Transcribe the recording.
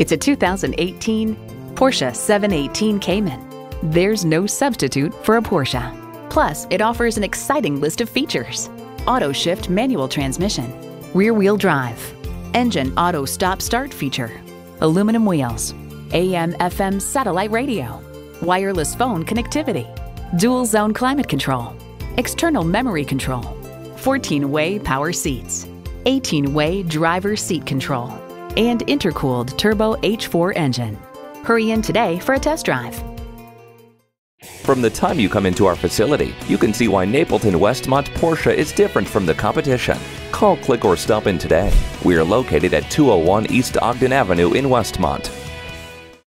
It's a 2018 Porsche 718 Cayman. There's no substitute for a Porsche. Plus, it offers an exciting list of features. Auto shift manual transmission, rear wheel drive, engine auto stop start feature, aluminum wheels, AM FM satellite radio, wireless phone connectivity, dual zone climate control, external memory control, 14 way power seats, 18 way driver seat control, and intercooled turbo H4 engine. Hurry in today for a test drive. From the time you come into our facility, you can see why Napleton Westmont Porsche is different from the competition. Call, click, or stop in today. We are located at 201 East Ogden Avenue in Westmont.